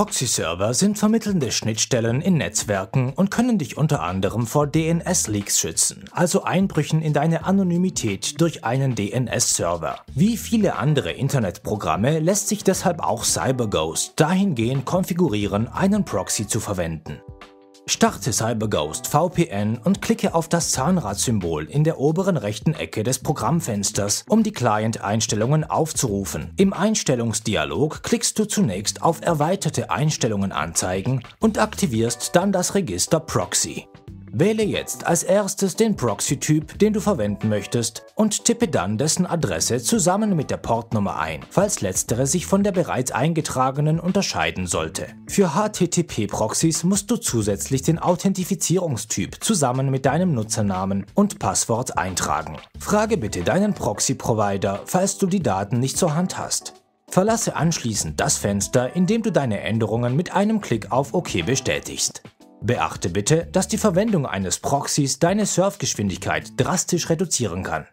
Proxy-Server sind vermittelnde Schnittstellen in Netzwerken und können dich unter anderem vor DNS-Leaks schützen, also Einbrüchen in deine Anonymität durch einen DNS-Server. Wie viele andere Internetprogramme lässt sich deshalb auch CyberGhost dahingehend konfigurieren, einen Proxy zu verwenden. Starte CyberGhost VPN und klicke auf das Zahnradsymbol in der oberen rechten Ecke des Programmfensters, um die Client-Einstellungen aufzurufen. Im Einstellungsdialog klickst du zunächst auf Erweiterte Einstellungen anzeigen und aktivierst dann das Register Proxy. Wähle jetzt als erstes den Proxy-Typ, den du verwenden möchtest und tippe dann dessen Adresse zusammen mit der Portnummer ein, falls letztere sich von der bereits eingetragenen unterscheiden sollte. Für HTTP-Proxys musst du zusätzlich den Authentifizierungstyp zusammen mit deinem Nutzernamen und Passwort eintragen. Frage bitte deinen Proxy-Provider, falls du die Daten nicht zur Hand hast. Verlasse anschließend das Fenster, in dem du deine Änderungen mit einem Klick auf OK bestätigst. Beachte bitte, dass die Verwendung eines Proxys deine Surfgeschwindigkeit drastisch reduzieren kann.